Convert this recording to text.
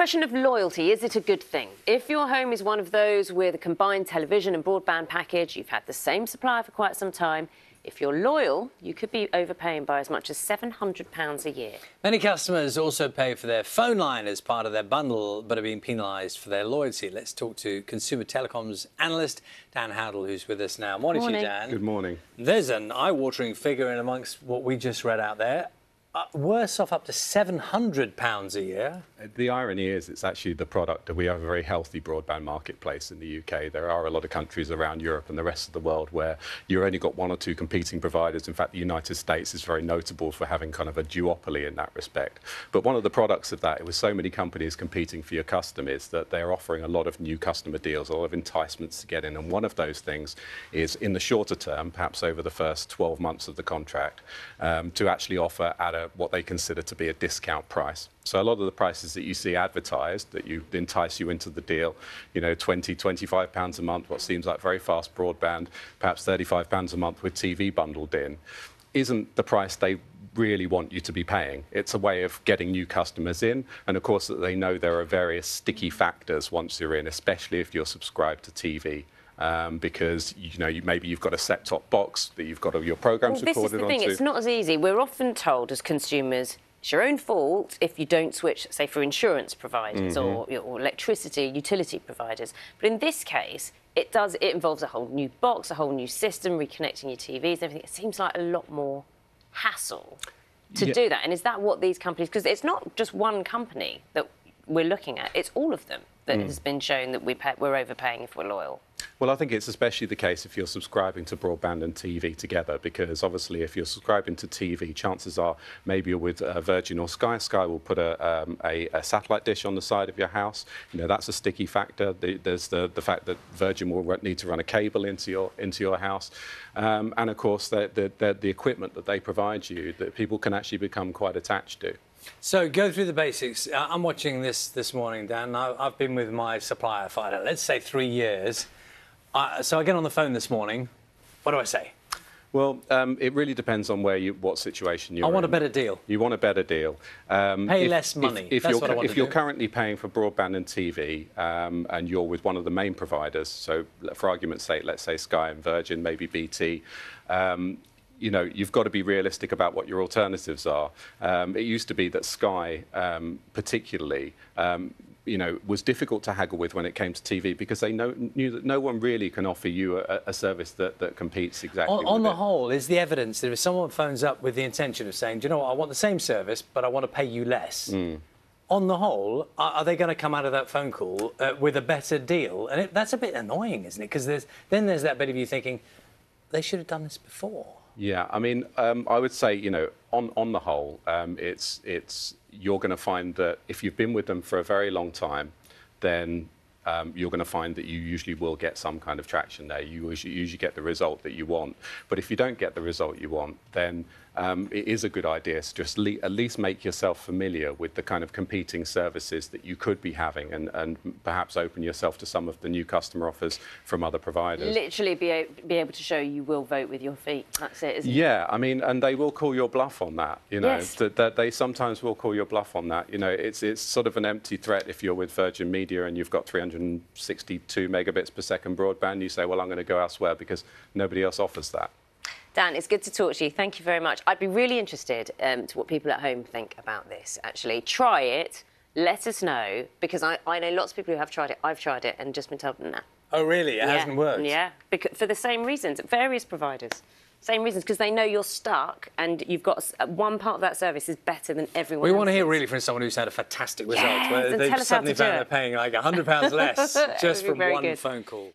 Question of loyalty, is it a good thing? If your home is one of those with a combined television and broadband package, you've had the same supplier for quite some time, if you're loyal, you could be overpaying by as much as £700 a year. Many customers also pay for their phone line as part of their bundle, but are being penalised for their loyalty. Let's talk to consumer telecoms analyst Dan Howdle, who's with us now. Morning, morning. to you, Dan. Good morning. There's an eye-watering figure in amongst what we just read out there uh, worse off up to £700 a year. The irony is it's actually the product that we have a very healthy broadband marketplace in the UK. There are a lot of countries around Europe and the rest of the world where you've only got one or two competing providers. In fact, the United States is very notable for having kind of a duopoly in that respect. But one of the products of that, with so many companies competing for your customers, that they're offering a lot of new customer deals, a lot of enticements to get in. And one of those things is in the shorter term, perhaps over the first 12 months of the contract, um, to actually offer at a what they consider to be a discount price. So a lot of the prices that you see advertised that you entice you into the deal, you know, 20, 25 pounds a month, what seems like very fast broadband, perhaps 35 pounds a month with TV bundled in, isn't the price they really want you to be paying. It's a way of getting new customers in, and of course that they know there are various sticky factors once you're in, especially if you're subscribed to TV um, because you know you, maybe you've got a set-top box that you've got all your programs well, recorded This is the thing; onto. it's not as easy. We're often told as consumers. It's your own fault if you don't switch, say, for insurance providers mm -hmm. or, or electricity utility providers. But in this case, it does. It involves a whole new box, a whole new system, reconnecting your TVs, and everything. It seems like a lot more hassle to yeah. do that. And is that what these companies? Because it's not just one company that we're looking at; it's all of them that mm. has been shown that we pay, we're overpaying if we're loyal. Well, I think it's especially the case if you're subscribing to broadband and TV together, because obviously, if you're subscribing to TV, chances are maybe you're with uh, Virgin or Sky. Sky will put a, um, a, a, satellite dish on the side of your house. You know that's a sticky factor. The, there's the, the fact that Virgin will need to run a cable into your into your house, um, and of course, the, the, the equipment that they provide you that people can actually become quite attached to. So go through the basics. I'm watching this this morning, Dan. I've been with my supplier for let's say three years. Uh, so I get on the phone this morning. What do I say? Well, um, it really depends on where you, what situation you're in. I want in. a better deal. You want a better deal. Um, Pay if, less money. If, if you're, what I want if you're currently paying for broadband and TV, um, and you're with one of the main providers, so for argument's sake, let's say Sky and Virgin, maybe BT, um, you know, you've got to be realistic about what your alternatives are. Um, it used to be that Sky, um, particularly, um, you know, was difficult to haggle with when it came to TV because they know, knew that no one really can offer you a, a service that, that competes exactly. On, on the it. whole, is the evidence that if someone phones up with the intention of saying, do you know what, I want the same service, but I want to pay you less. Mm. On the whole, are, are they going to come out of that phone call uh, with a better deal? And it, that's a bit annoying, isn't it? Because then there's that bit of you thinking, they should have done this before. Yeah, I mean, um, I would say, you know, on, on the whole, um, it's, it's, you're going to find that if you've been with them for a very long time, then um, you're going to find that you usually will get some kind of traction there. You usually, usually get the result that you want. But if you don't get the result you want, then um, it is a good idea to just le at least make yourself familiar with the kind of competing services that you could be having and, and perhaps open yourself to some of the new customer offers from other providers. Literally be, be able to show you will vote with your feet. That's it, isn't yeah, it? I mean, and they will call your bluff on that, you know. Yes. That, that they sometimes will call your bluff on that. You know, it's, it's sort of an empty threat if you're with Virgin Media and you've got 362 megabits per second broadband. You say, well, I'm going to go elsewhere because nobody else offers that. Dan, it's good to talk to you. Thank you very much. I'd be really interested um, to what people at home think about this, actually. Try it. Let us know, because I, I know lots of people who have tried it. I've tried it and just been told, nah. Oh, really? It yeah. hasn't worked? Yeah, because, for the same reasons, various providers. Same reasons, because they know you're stuck and you've got uh, one part of that service is better than everyone We want to hear really from someone who's had a fantastic result, yes, where they've suddenly found they're paying like £100 less just from one good. phone call.